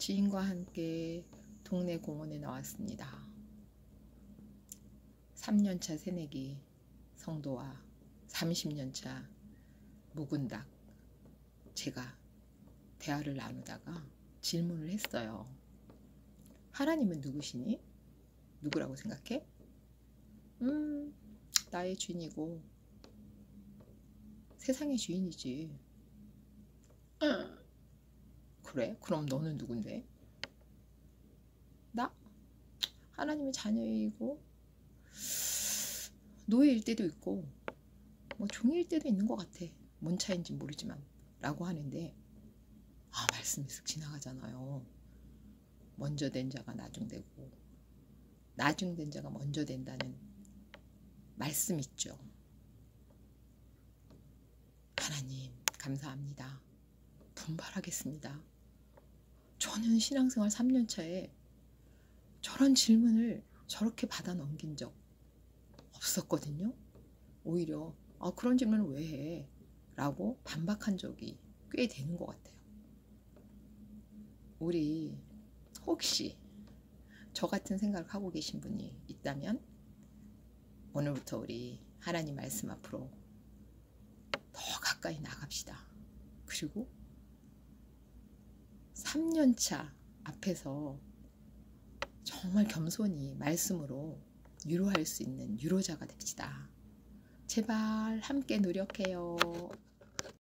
지인과 함께 동네 공원에 나왔습니다. 3년차 새내기 성도와 30년차 묵은닭 제가 대화를 나누다가 질문을 했어요. 하나님은 누구시니? 누구라고 생각해? 음, 나의 주인이고 세상의 주인이지. 그래? 그럼 너는 누군데? 나? 하나님의 자녀이고 노예일 때도 있고 뭐 종일 때도 있는 것 같아. 뭔 차인지 모르지만 라고 하는데 아 말씀이 쓱 지나가잖아요. 먼저 된 자가 나중되고 나중된 자가 먼저 된다는 말씀 있죠. 하나님 감사합니다. 분발하겠습니다. 저는 신앙생활 3년 차에 저런 질문을 저렇게 받아 넘긴 적 없었거든요. 오히려 아, 그런 질문을 왜 해? 라고 반박한 적이 꽤 되는 것 같아요. 우리 혹시 저 같은 생각을 하고 계신 분이 있다면 오늘부터 우리 하나님 말씀 앞으로 더 가까이 나갑시다. 그리고 3년차 앞에서 정말 겸손히 말씀으로 유로할 수 있는 유로자가 됩시다. 제발 함께 노력해요.